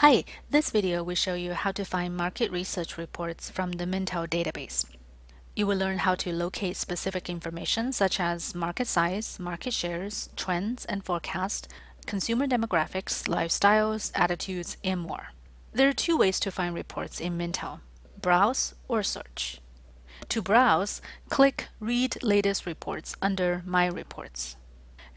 Hi, this video will show you how to find market research reports from the Mintel database. You will learn how to locate specific information such as market size, market shares, trends and forecast, consumer demographics, lifestyles, attitudes, and more. There are two ways to find reports in Mintel, browse or search. To browse, click Read Latest Reports under My Reports.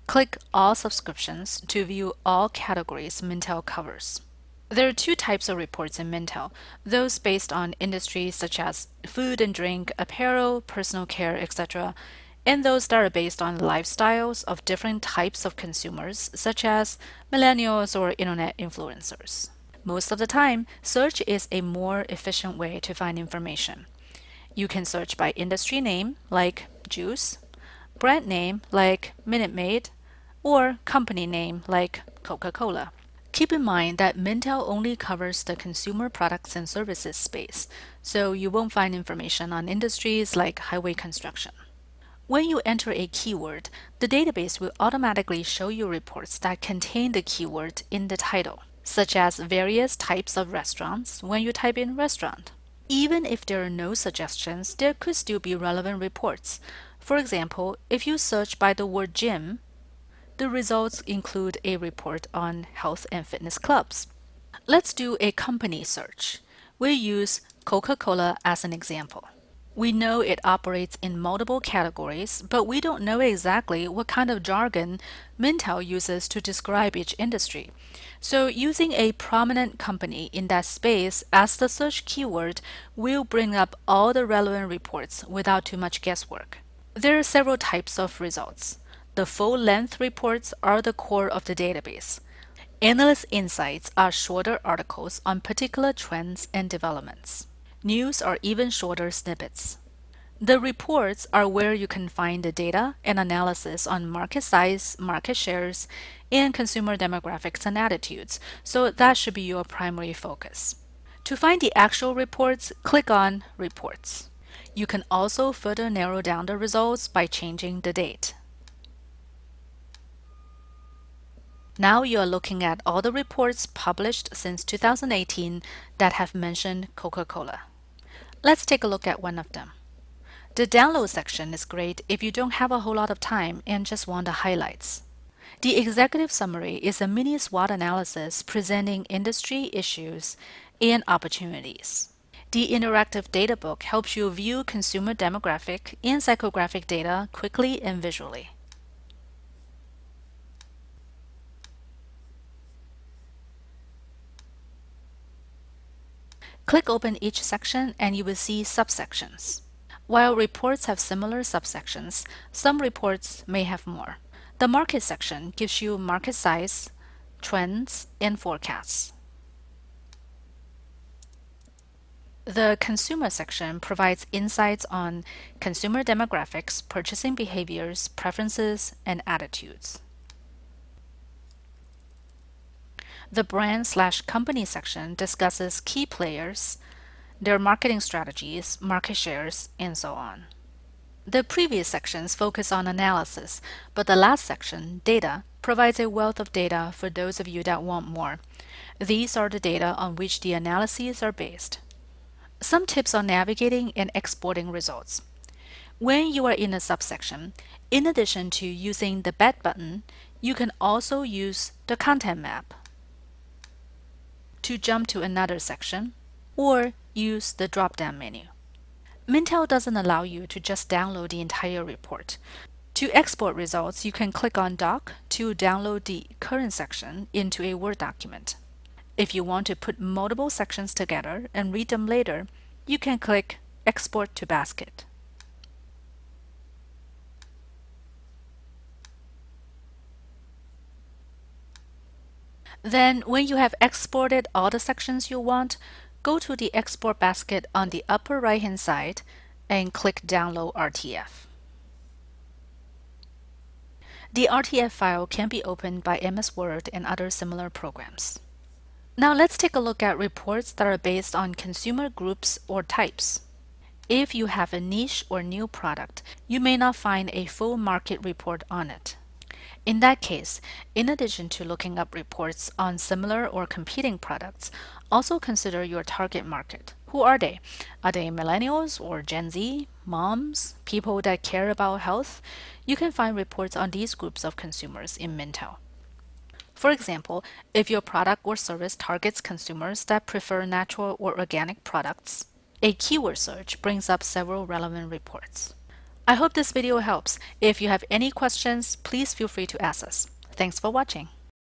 Click All Subscriptions to view all categories Mintel covers. There are two types of reports in Mintel, those based on industries such as food and drink, apparel, personal care, etc., and those that are based on lifestyles of different types of consumers, such as millennials or internet influencers. Most of the time, search is a more efficient way to find information. You can search by industry name, like juice, brand name, like Minute Maid, or company name, like Coca-Cola. Keep in mind that Mintel only covers the consumer products and services space, so you won't find information on industries like highway construction. When you enter a keyword, the database will automatically show you reports that contain the keyword in the title, such as various types of restaurants when you type in restaurant. Even if there are no suggestions, there could still be relevant reports. For example, if you search by the word gym, the results include a report on health and fitness clubs. Let's do a company search. We'll use Coca-Cola as an example. We know it operates in multiple categories, but we don't know exactly what kind of jargon Mintel uses to describe each industry. So using a prominent company in that space as the search keyword will bring up all the relevant reports without too much guesswork. There are several types of results. The full-length reports are the core of the database. Analyst insights are shorter articles on particular trends and developments. News are even shorter snippets. The reports are where you can find the data and analysis on market size, market shares, and consumer demographics and attitudes, so that should be your primary focus. To find the actual reports, click on Reports. You can also further narrow down the results by changing the date. Now you are looking at all the reports published since 2018 that have mentioned Coca-Cola. Let's take a look at one of them. The download section is great if you don't have a whole lot of time and just want the highlights. The executive summary is a mini SWOT analysis presenting industry issues and opportunities. The interactive data book helps you view consumer demographic and psychographic data quickly and visually. Click open each section and you will see subsections. While reports have similar subsections, some reports may have more. The market section gives you market size, trends, and forecasts. The consumer section provides insights on consumer demographics, purchasing behaviors, preferences, and attitudes. The brand slash company section discusses key players, their marketing strategies, market shares, and so on. The previous sections focus on analysis, but the last section, data, provides a wealth of data for those of you that want more. These are the data on which the analyses are based. Some tips on navigating and exporting results. When you are in a subsection, in addition to using the Bet button, you can also use the content map to jump to another section or use the drop-down menu. Mintel doesn't allow you to just download the entire report. To export results, you can click on Doc to download the current section into a Word document. If you want to put multiple sections together and read them later, you can click Export to Basket. Then when you have exported all the sections you want, go to the export basket on the upper right hand side and click download RTF. The RTF file can be opened by MS Word and other similar programs. Now let's take a look at reports that are based on consumer groups or types. If you have a niche or new product, you may not find a full market report on it. In that case, in addition to looking up reports on similar or competing products, also consider your target market. Who are they? Are they millennials or Gen Z, moms, people that care about health? You can find reports on these groups of consumers in Mintel. For example, if your product or service targets consumers that prefer natural or organic products, a keyword search brings up several relevant reports. I hope this video helps. If you have any questions, please feel free to ask us. Thanks for watching.